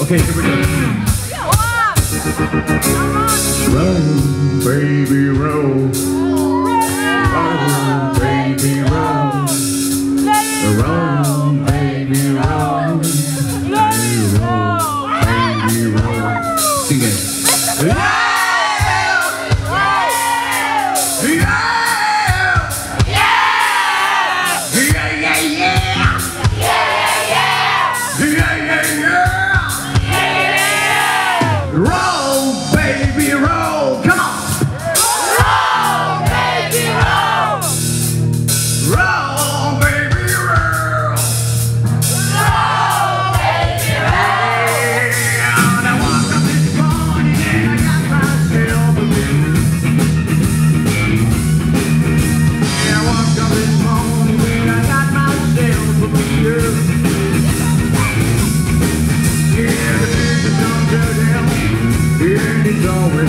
Okay, here we go. Run, baby, roll. Oh. Roll!